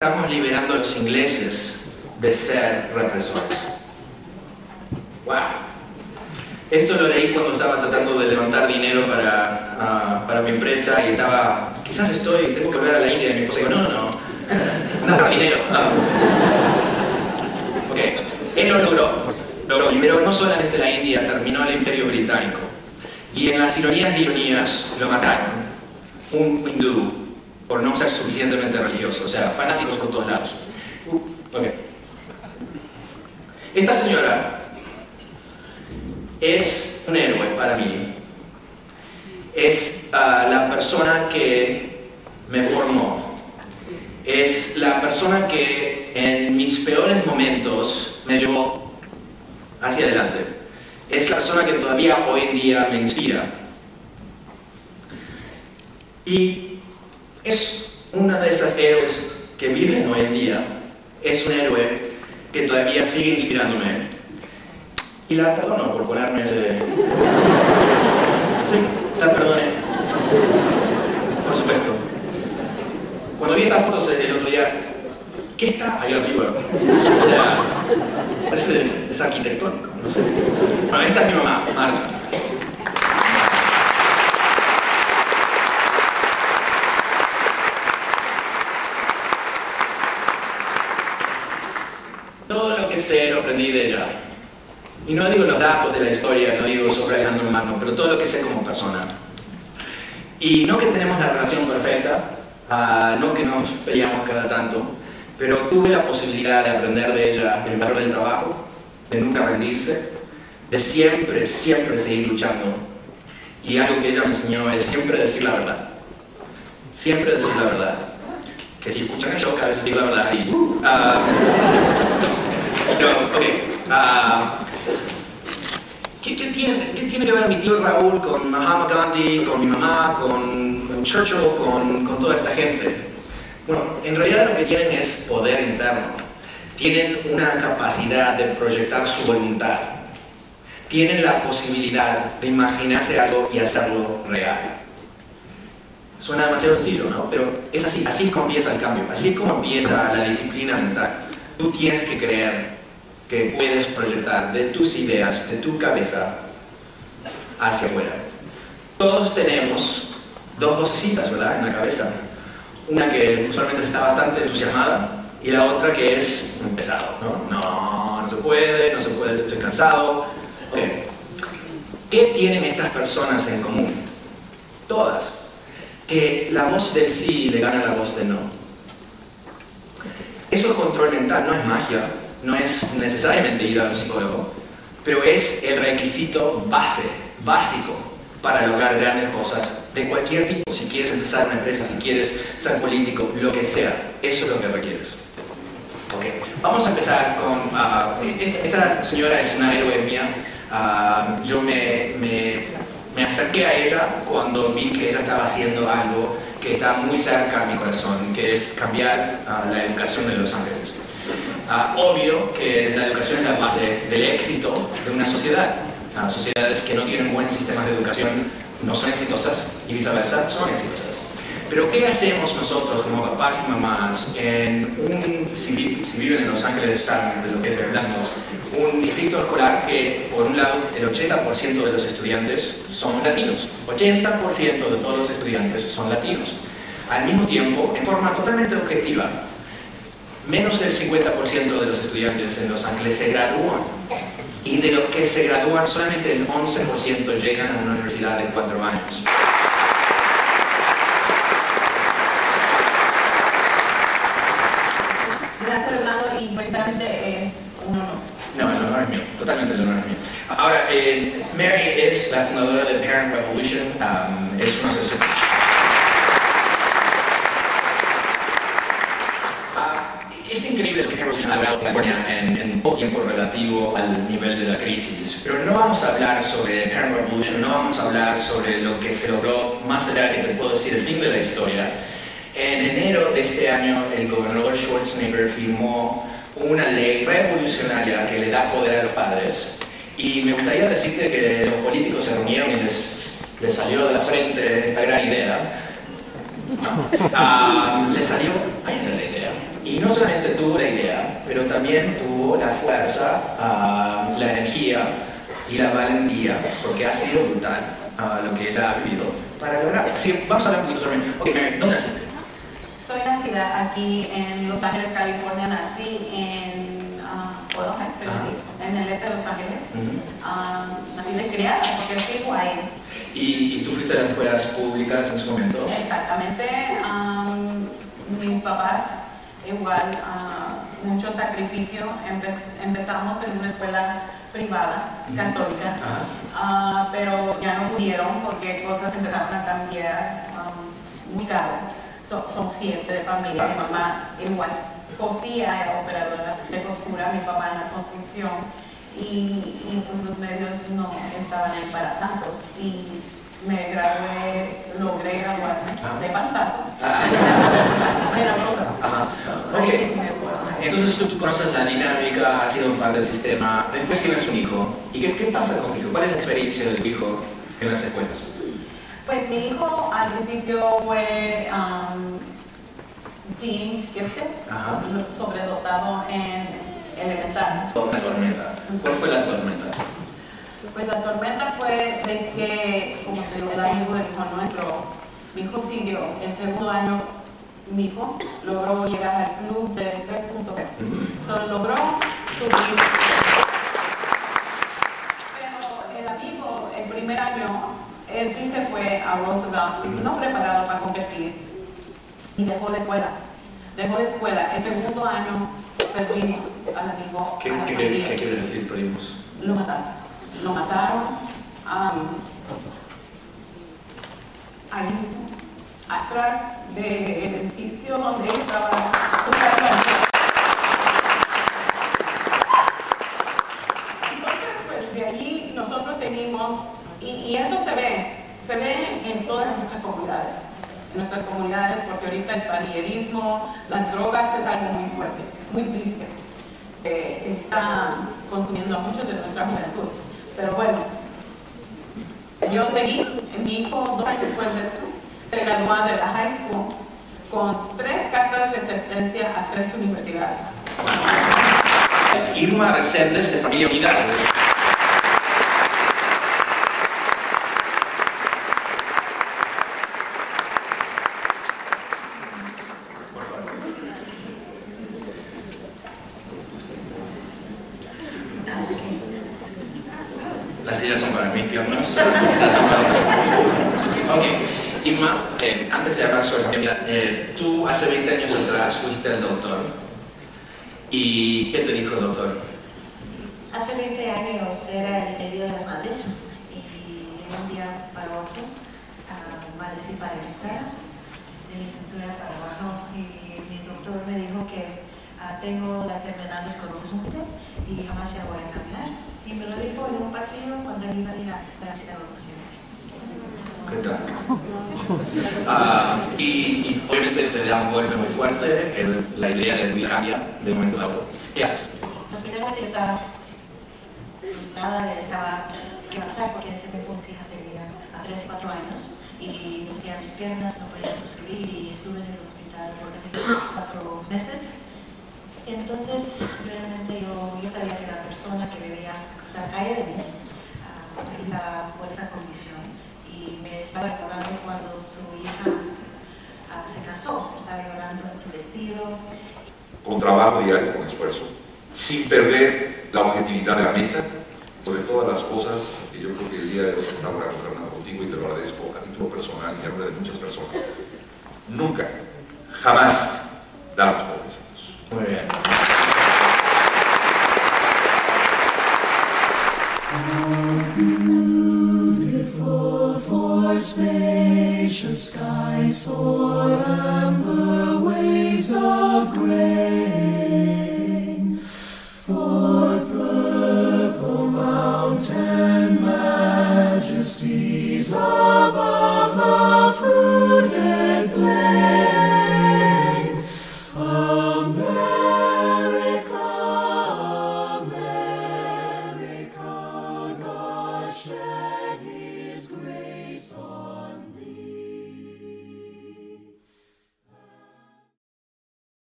Estamos liberando a los ingleses de ser represores. ¡Wow! Esto lo leí cuando estaba tratando de levantar dinero para, ah, para mi empresa y estaba, quizás estoy, tengo que volver a la India y mi esposa dijo, no, no, no, para dinero. Ah. Ok, él lo logró, lo liberó no solamente la India, terminó el imperio británico. Y en las ironías de ironías lo mataron, un hindú por no ser suficientemente religioso, o sea, fanáticos por todos lados. Uh, Esta señora es un héroe para mí. Es ah, la persona que me formó. Es la persona que en mis peores momentos me llevó hacia adelante. Es la persona que todavía hoy en día me inspira. Y es una de esas héroes que viven hoy en día. Es un héroe que todavía sigue inspirándome. Y la perdono por ponerme ese... Sí, la perdoné. Por supuesto. Cuando vi estas fotos el otro día, ¿qué está ahí arriba? O sea, es, es arquitectónico, no sé. Bueno, esta es mi mamá, Marta. Sé aprendí de ella. Y no digo los datos de la historia, no digo sobre Alejandro Magno, pero todo lo que sé como persona. Y no que tenemos la relación perfecta, uh, no que nos peleamos cada tanto, pero tuve la posibilidad de aprender de ella el valor del trabajo, de nunca rendirse, de siempre, siempre seguir luchando. Y algo que ella me enseñó es siempre decir la verdad. Siempre decir la verdad. Que si escuchan el show, a veces digo la verdad y... Uh, no, ok. Ah, ¿qué, tiene, ¿qué, tiene, que ver mi tío Raúl con Mahatma Gandhi, con mi mamá, con Churchill, con, con toda esta gente? Bueno, en realidad lo que tienen es poder interno. Tienen una capacidad de proyectar su voluntad. Tienen la posibilidad de imaginarse algo y hacerlo real. Suena demasiado sencillo, ¿no? Pero es así, así es como empieza el cambio, así es como empieza la disciplina mental. Tú tienes que creer que puedes proyectar de tus ideas, de tu cabeza, hacia afuera. Todos tenemos dos vocecitas, ¿verdad?, en la cabeza. Una que usualmente está bastante entusiasmada y la otra que es pesado, ¿no? No, no se puede, no se puede, estoy cansado. Okay. ¿Qué tienen estas personas en común? Todas. Que la voz del sí le gana la voz del no. Eso es control mental, no es magia no es necesariamente ir a un psicólogo, pero es el requisito base, básico, para lograr grandes cosas de cualquier tipo. Si quieres empezar una empresa, si quieres ser político, lo que sea, eso es lo que requieres. Okay. Vamos a empezar con... Ah, esta, señora es una héroe mía. Ah, yo me, me, acerqué a ella cuando vi que ella estaba haciendo algo que está muy cerca a mi corazón, que es cambiar ah, la educación de Los Ángeles. Ah, obvio que la educación es la base del éxito de una sociedad. Ah, sociedades que no tienen buen sistema de educación no son exitosas y viceversa son exitosas. Pero ¿qué hacemos nosotros como papás y mamás en un, si, viven en Los Ángeles, de lo que estoy hablando, un distrito escolar que, por un lado, el 80% de los estudiantes son latinos. 80% de todos los estudiantes son latinos. Al mismo tiempo, en forma totalmente objetiva, menos del 50% de los estudiantes en Los Ángeles se gradúan. Y de los que se gradúan, solamente el 11% llegan a una universidad en cuatro años. Gracias, Fernando, y precisamente es un honor. No, el honor es mío, totalmente el honor es mío. Ahora, eh, Mary es la fundadora de Parent Revolution, um, es una asociación increíble lo que ha logrado California en, en, poco tiempo relativo al nivel de la crisis, pero no vamos a hablar sobre Parent Revolution, no vamos a hablar sobre lo que se logró más allá que te puedo decir el fin de la historia. En enero de este año, el gobernador Schwarzenegger firmó una ley revolucionaria que le da poder a los padres. Y me gustaría decirte que los políticos se reunieron y les, les salió de la frente esta gran idea. No. Uh, le salió a ella la idea Y no solamente tuvo la idea, pero también tuvo la fuerza, ah, la energía y la valentía, porque ha sido brutal ah, lo que ella ha vivido, para lograr. Sí, vamos a hablar un poquito también. Ok, Mary, ¿dónde naciste? Soy nacida aquí en Los Ángeles, California. Nací en, ah, ¿puedo? en el este de Nací de criada porque sigo ahí. ¿Y, y tú fuiste a las escuelas públicas en su momento? Exactamente. am, mis papás, igual, ah, mucho sacrificio. Empe- empezamos en una escuela privada, católica, ah, pero ya no pudieron porque cosas empezaron a cambiar am, muy caro. So- son siete de familia. Mi mamá, igual, cosía, era operadora de costura, mi papá en la construcción. Y, y, pues los medios no estaban ahí para tantos. Y me gradué, logré graduarme Ah. de panzazo. Ah. De la cosa. Ajá. Ok. Entonces tú, tú conoces la dinámica, has sido parte del sistema, después tienes un hijo. ¿Y qué, qué pasa con tu hijo? ¿Cuál es la experiencia del hijo en las escuelas? Pues mi hijo al principio fue um, deemed gifted, sobredotado en elemental. Tormenta. ¿Cuál fue la tormenta? Pues la tormenta fue de que, como te digo, el amigo del hijo no entró. Mi hijo siguió. El segundo año, mi hijo logró llegar al club del 3.0. Solo logró subir. Pero el amigo, el primer año, él sí se fue a Roosevelt, no preparado para competir, y dejó la escuela. Dejó la escuela. El segundo año perdimos al amigo. ¿Qué, quiere decir perdimos? Lo mataron. Lo mataron am, ahí mismo, atrás del edificio donde él estaba justamente. Entonces, pues de allí nosotros seguimos, y, y esto se ve, se ve en todas nuestras comunidades. En nuestras comunidades, porque ahorita el pandillerismo, las drogas es algo muy fuerte, muy triste. Eh, está consumiendo a muchos de nuestra juventud. Pero bueno, yo seguí, mi hijo, dos años después de esto, se graduó de la high school con tres cartas de sentencia a tres universidades. Irma Reséndez de Familia Unida. Las sillas son para mis piernas, pero otras. Ok, Irma, eh, antes de hablar sobre familia, eh, tú hace 20 años atrás fuiste al doctor. ¿Y qué te dijo el doctor? Hace 20 años era el, Día de las Madres y de un día para otro ah, amanecí paralizada de mi cintura para abajo y mi doctor me dijo que ah, tengo la enfermedad de esclerosis múltiple y jamás ya voy a caminar. Y me lo dijo en un pasillo cuando iba a ir a la cita. ¿Qué tal? Ah, y, y obviamente te da un golpe muy fuerte, el- la idea de vida cambia de un momento a otro. ¿Qué haces? Pues primeramente yo estaba frustrada, estaba, pues, ¿qué va a pasar? Porque tiempo mis hijas tenían a 3 y 4 años y no sentía mis piernas, no podía escribir y estuve en el hospital por casi 4 meses. Entonces, realmente yo, sabía que la persona que me veía cruzar calle de mí ah, estaba por esa condición y me estaba recordando cuando su hija ah, se casó, estaba llorando en su vestido con trabajo diario, con esfuerzo, sin perder la objetividad de la meta, sobre todas las cosas que yo creo que el día de hoy se está hablando contigo y te lo agradezco a título personal y a nombre de muchas personas. Nunca, jamás darnos por vencidos. Oh, Muy bien. Beautiful for spacious skies, for amber waves of grace.